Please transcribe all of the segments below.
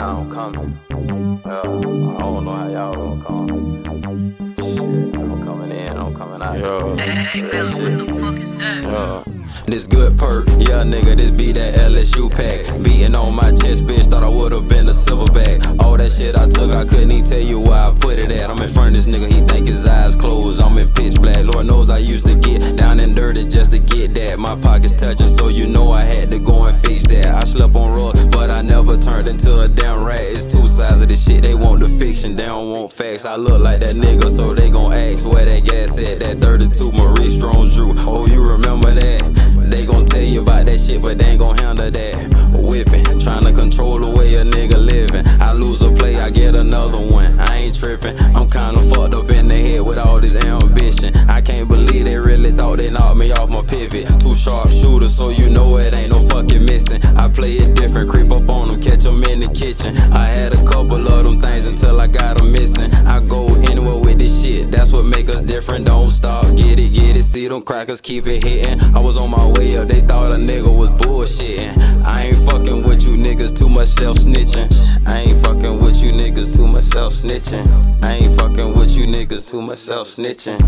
how I'm coming. Yeah, uh, I don't know how y'all gonna come. Shit, I'm coming in, I'm coming out. Yeah. Hey, Miller, what the fuck is that? Yeah. This good perk, yeah, nigga, this be that LSU pack. Beating on my chest, bitch, thought I would've been a silverback. All that shit I took, I couldn't even tell you where I put it at. I'm in front of this nigga, he think his eyes closed. I'm in pitch black, Lord knows I used to get down and dirty just to get that. My pockets touching, so you know into a damn rat. It's two sides of this shit, they want the fiction, they don't want facts. I look like that nigga, so they gon' ask where that gas at. That 32 Maurice Jones-Drew. Oh, you remember that? They gon' tell you about that shit, but they ain't gon' handle that. Whipping, trying to control the way a nigga living. I lose a play, I get another one. I ain't tripping. I'm kinda fucked up in the head with all this ambition. I can't believe they really thought they knocked me off my pivot. Two sharp shooters, so you know it ain't no fucking missing. I play it different, kitchen. I had a couple of them things until I got them missing. I go anywhere with this shit, that's what make us different. Don't stop, get it, get it. See them crackers keep it hitting. I was on my way up, they thought a nigga was bullshitting. I ain't fucking with you niggas, too much self snitching. I ain't fucking with you niggas, too much self snitching. I ain't fucking with you niggas, too much self snitching.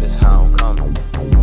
This how I'm coming.